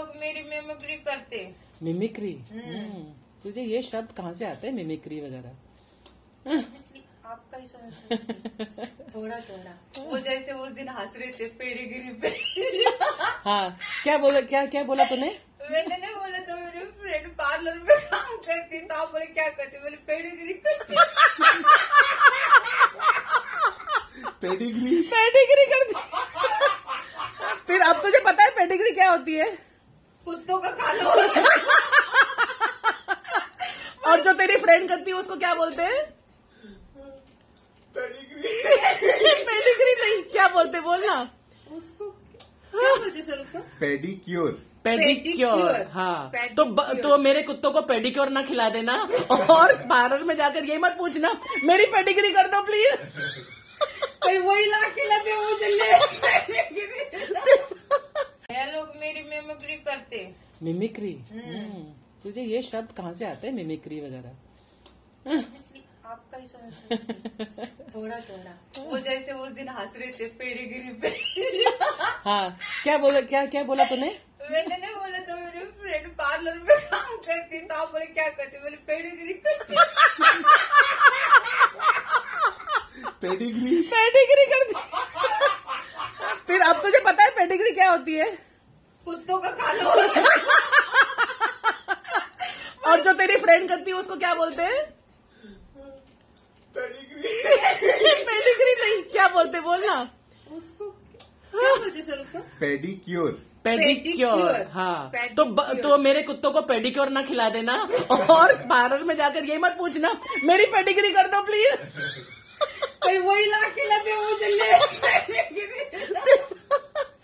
लोग मेरी मेमोरी करते। मिमिक्री हम्म, तुझे ये शब्द कहाँ से आते है मिमिक्री वगैरह? आपका ही समझ थोड़ा थोड़ा। वो जैसे उस दिन हंस रहे थे पेड़ीगिरी पे। हाँ क्या बोला क्या क्या बोला तूने? मैंने नहीं बोला तो मेरे फ्रेंड पार्लर में काम करती तो आप बोले क्या करती बोले पेड़ीगिरी करती पेडिग्री? पेडिग्री कर फिर अब तुझे पता है पेडिग्री क्या होती है? कुत्तों का खाना और जो तेरी फ्रेंड करती है उसको क्या बोलते हैं? पेडिग्री नहीं क्या बोलते बोलना। उसको क्या बोलते सर उसको? पेडिक्योर पेडिक्योर हाँ। तो ब- तो मेरे कुत्तों को पेडिक्योर ना खिला देना और पार्लर में जाकर ये मत पूछना मेरी पेडिग्री कर दो प्लीज़ वही ला के लाते वो चले ये लोग मेरी मेमोरी करते। मिमिक्री हम्म, तुझे ये शब्द कहाँ से आता है मिमिक्री वगैरह? आपका ही समझ थोड़ा थोड़ा। वो जैसे उस दिन हंस रहे थे पेड़ीगिरी पे। हाँ क्या बोला क्या क्या बोला तूने? मैंने नहीं बोला तो मेरे फ्रेंड पार्लर में काम करती तो आप बोले क्या करती बोले पेड़ीगिरी करती पेडिग्री पेडिग्री कर दी फिर अब तुझे पता है पेडिग्री क्या होती है? कुत्तों का खाना है। और जो तेरी फ्रेंड करती है उसको क्या बोलते हैं? पेडिग्री नहीं क्या बोलते बोलना। उसको क्या बोलते सर उसको? पेडिक्योर पेडिक्योर हाँ। तो ब- तो मेरे कुत्तों को पेडिक्योर ना खिला देना और पार्लर में जाकर ये मत पूछना मेरी पेडिग्री कर दो प्लीज़ वही ला के वो चले